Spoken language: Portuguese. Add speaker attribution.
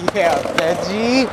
Speaker 1: Assim, que é até de